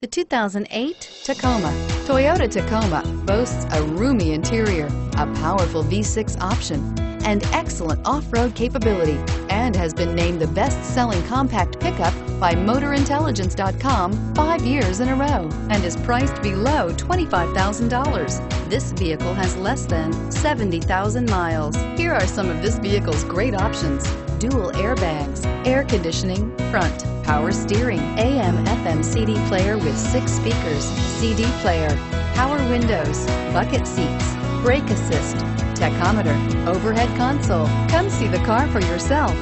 The 2008 Tacoma. Toyota Tacoma boasts a roomy interior, a powerful V6 option, and excellent off-road capability, and has been named the best-selling compact pickup by MotorIntelligence.com five years in a row, and is priced below $25,000. This vehicle has less than 70,000 miles. Here are some of this vehicle's great options. Dual airbags, air conditioning, front, power steering, AM FM CD player with six speakers, CD player, power windows, bucket seats, brake assist, tachometer, overhead console. Come see the car for yourself.